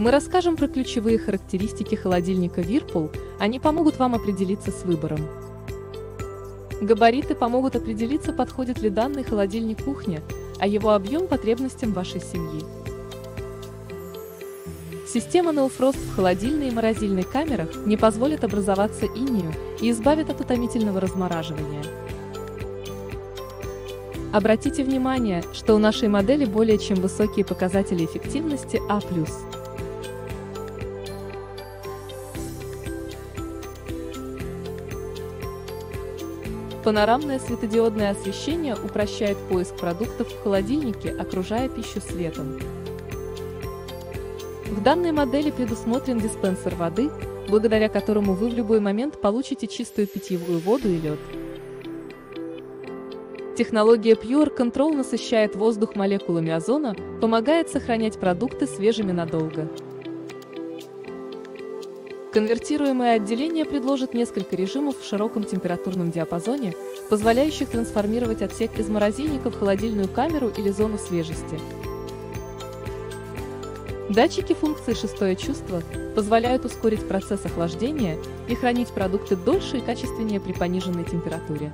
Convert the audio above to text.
Мы расскажем про ключевые характеристики холодильника Whirlpool, они помогут вам определиться с выбором. Габариты помогут определиться, подходит ли данный холодильник кухне, а его объем потребностям вашей семьи. Система No в холодильной и морозильной камерах не позволит образоваться инию и избавит от утомительного размораживания. Обратите внимание, что у нашей модели более чем высокие показатели эффективности А+. Панорамное светодиодное освещение упрощает поиск продуктов в холодильнике, окружая пищу светом. В данной модели предусмотрен диспенсер воды, благодаря которому вы в любой момент получите чистую питьевую воду и лед. Технология Pure Control насыщает воздух молекулами озона, помогает сохранять продукты свежими надолго. Конвертируемое отделение предложит несколько режимов в широком температурном диапазоне, позволяющих трансформировать отсек из морозильника в холодильную камеру или зону свежести. Датчики функции «Шестое чувство» позволяют ускорить процесс охлаждения и хранить продукты дольше и качественнее при пониженной температуре.